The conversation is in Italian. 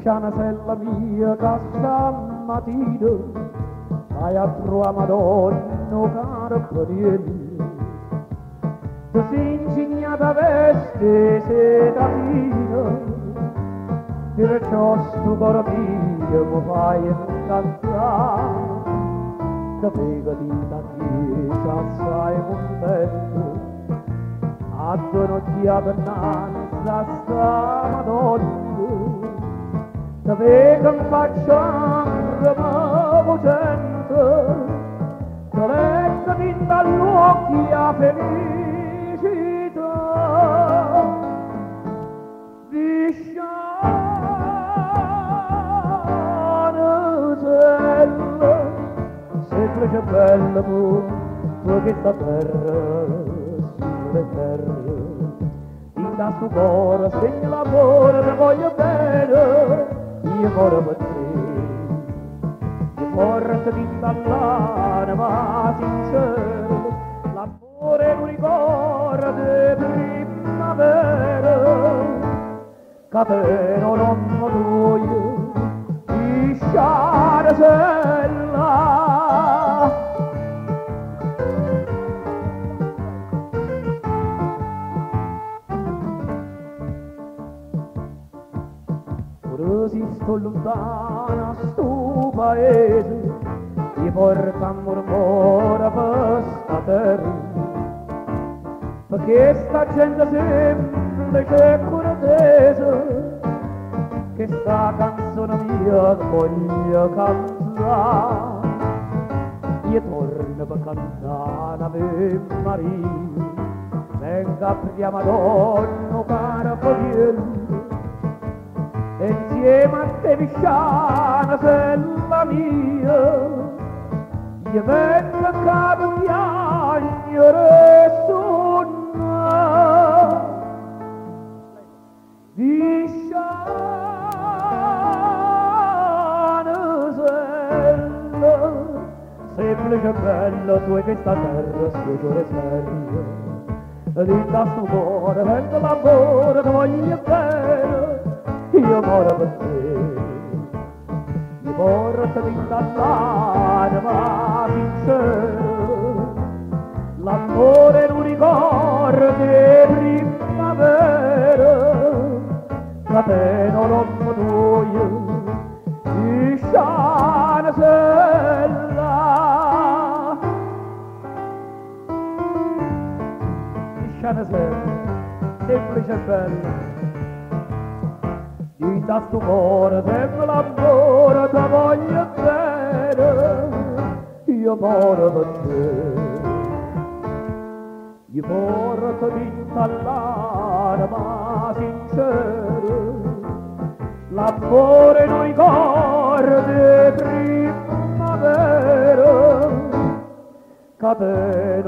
Visciana sella mia che stamattina vai a trovare Madonna cara parielli tu sei insegnata veste sedatina perciò sto cuore mio mi fai incantare sapeva di la chiesa assai contento a donocchiata innanzi sta Madonna sapeva che facciamo ma potente che letta fin dall'occhi a felicità. Visciana sella semplice bella tu tu che sta terra sulle terre. In da cuore segna l'amore ti voglio bene io cuore per te io porto di ballare ma sincero l'amore non ricorda di primavera. Te non ho Ora si sto lontana sto paese Ti porta mormora per sta terra. Perché sta gente semplice e cortese Che sta canzone mia voglio cantare. Io torno per cantare Ave Maria Venga per Madonna cara fogliello e insieme a te visciana sella mia. Io vengo a capo piangere sonna visciana sella semplice bella tu e questa terra scuole seria Linda sto cuore, vengo l'amore, ti voglio bene io moro per te. Io porto l'anima sincero l'amore non ricorda di primavera. Tra te non ho tuo di sciana sella. Di sciana sella semplice e bella di da sto cuore sempre l'amore ti voglio bene. Io moro per te. Io porto d'installare ma sincero l'amore non ricorda primavera. Che te